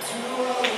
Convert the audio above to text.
Two.